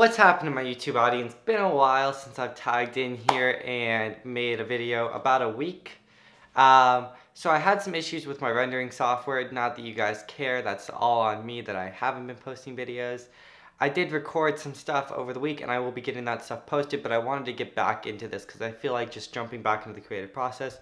What's happened to my YouTube audience? Been a while since I've tagged in here and made a video, about a week. Um, so I had some issues with my rendering software, not that you guys care, that's all on me that I haven't been posting videos. I did record some stuff over the week and I will be getting that stuff posted, but I wanted to get back into this because I feel like just jumping back into the creative process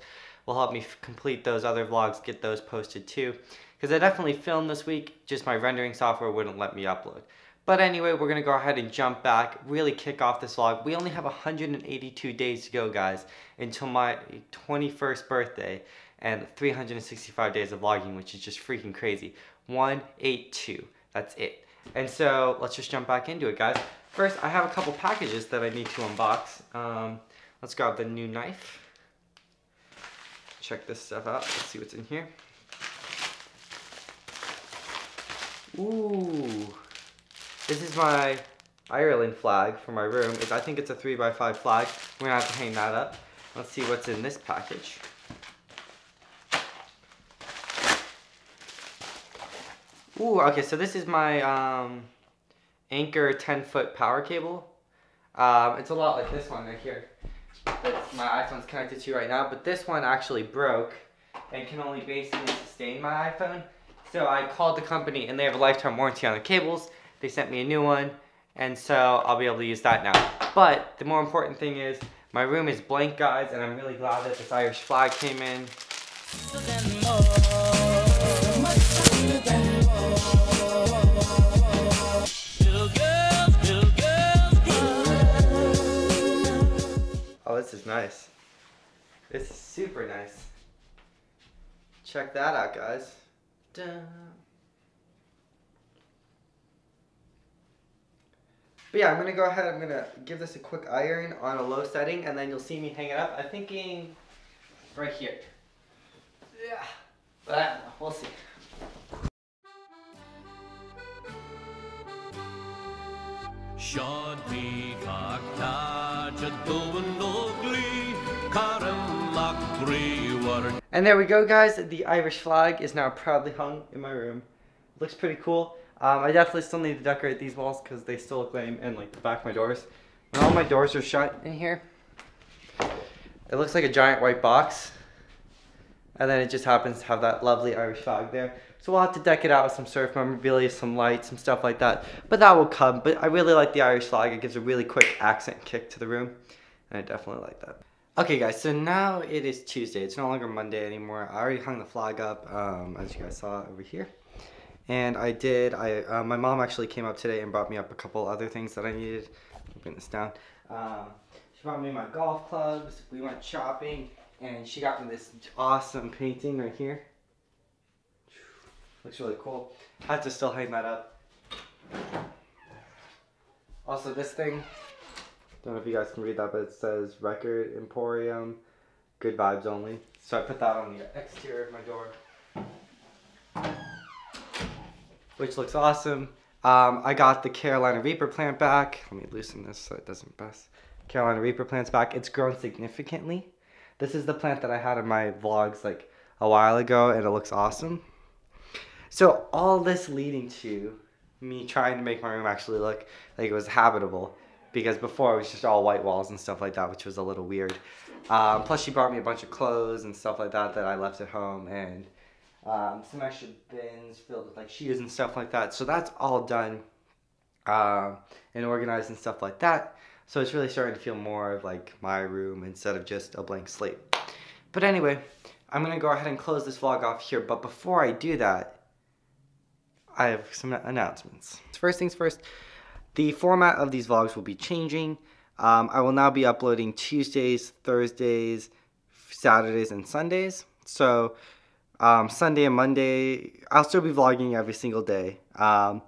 will help me complete those other vlogs, get those posted too. Because I definitely filmed this week, just my rendering software wouldn't let me upload. But anyway, we're to go ahead and jump back, really kick off this vlog. We only have 182 days to go, guys, until my 21st birthday and 365 days of vlogging, which is just freaking crazy. 182. That's it. And so let's just jump back into it, guys. First, I have a couple packages that I need to unbox. Um, let's grab the new knife. Check this stuff out. Let's see what's in here. Ooh. This is my Ireland flag for my room. It's, I think it's a 3x5 flag. We're gonna have to hang that up. Let's see what's in this package. Ooh, okay, so this is my um, Anker 10 foot power cable. Um, it's a lot like this one right here that my iPhone's connected to right now, but this one actually broke and can only basically sustain my iPhone. So I called the company and they have a lifetime warranty on the cables they sent me a new one, and so I'll be able to use that now. But the more important thing is, my room is blank, guys, and I'm really glad that this Irish flag came in. Oh, this is nice. This is super nice. Check that out, guys. Dun. But yeah, I'm gonna go ahead, I'm gonna give this a quick iron on a low setting and then you'll see me hang it up. I'm thinking right here. Yeah, but I don't know, we'll see. And there we go guys, the Irish flag is now proudly hung in my room. Looks pretty cool. Um, I definitely still need to decorate these walls because they still look lame and like the back of my doors. When all my doors are shut in here, it looks like a giant white box. And then it just happens to have that lovely Irish flag there. So we'll have to deck it out with some surf memorabilia, some lights, some stuff like that. But that will come. But I really like the Irish flag. It gives a really quick accent kick to the room. And I definitely like that. Okay guys, so now it is Tuesday. It's no longer Monday anymore. I already hung the flag up, um, as you guys saw over here. And I did, I uh, my mom actually came up today and brought me up a couple other things that I needed. Bring this down. Um, she brought me my golf clubs. We went shopping and she got me this awesome painting right here. Looks really cool. I have to still hang that up. Also this thing, don't know if you guys can read that, but it says Record Emporium, good vibes only. So I put that on the exterior of my door which looks awesome. Um, I got the Carolina Reaper plant back. Let me loosen this so it doesn't bust. Carolina Reaper plant's back. It's grown significantly. This is the plant that I had in my vlogs like a while ago and it looks awesome. So all this leading to me trying to make my room actually look like it was habitable because before it was just all white walls and stuff like that, which was a little weird. Um, plus she brought me a bunch of clothes and stuff like that that I left at home and um, some extra bins filled with like shoes and stuff like that. So that's all done uh, and organized and stuff like that. So it's really starting to feel more of like my room instead of just a blank slate. But anyway, I'm gonna go ahead and close this vlog off here. But before I do that, I have some announcements. First things first, the format of these vlogs will be changing. Um, I will now be uploading Tuesdays, Thursdays, Saturdays, and Sundays. So um, Sunday and Monday, I'll still be vlogging every single day. Um,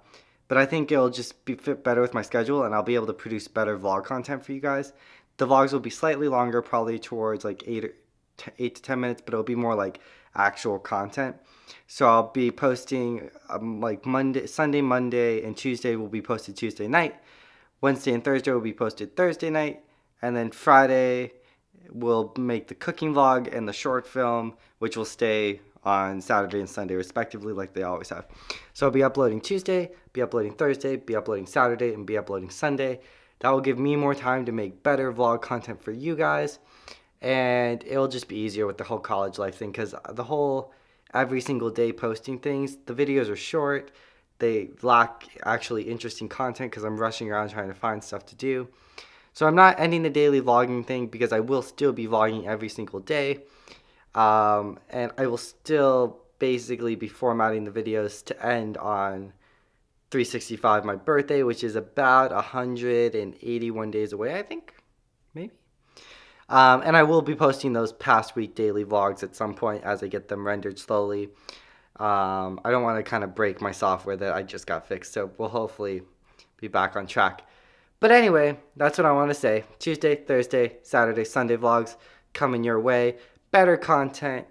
but I think it'll just be fit better with my schedule and I'll be able to produce better vlog content for you guys. The vlogs will be slightly longer, probably towards like 8, 8 to 10 minutes, but it'll be more like actual content. So I'll be posting um, like Monday, Sunday, Monday, and Tuesday will be posted Tuesday night. Wednesday and Thursday will be posted Thursday night. And then Friday, we'll make the cooking vlog and the short film, which will stay on Saturday and Sunday, respectively, like they always have. So I'll be uploading Tuesday, be uploading Thursday, be uploading Saturday, and be uploading Sunday. That will give me more time to make better vlog content for you guys. And it'll just be easier with the whole college life thing because the whole every single day posting things, the videos are short. They lack actually interesting content because I'm rushing around trying to find stuff to do. So I'm not ending the daily vlogging thing because I will still be vlogging every single day. Um, and I will still basically be formatting the videos to end on 365, my birthday, which is about 181 days away, I think. Maybe. Um, and I will be posting those past week daily vlogs at some point as I get them rendered slowly. Um, I don't want to kind of break my software that I just got fixed, so we'll hopefully be back on track. But anyway, that's what I want to say. Tuesday, Thursday, Saturday, Sunday vlogs coming your way. Better content,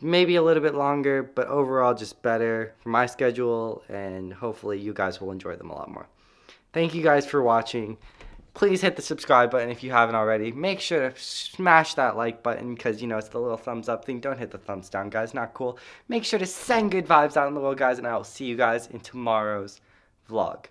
maybe a little bit longer, but overall just better for my schedule, and hopefully you guys will enjoy them a lot more. Thank you guys for watching. Please hit the subscribe button if you haven't already. Make sure to smash that like button because, you know, it's the little thumbs up thing. Don't hit the thumbs down, guys. Not cool. Make sure to send good vibes out in the world, guys, and I will see you guys in tomorrow's vlog.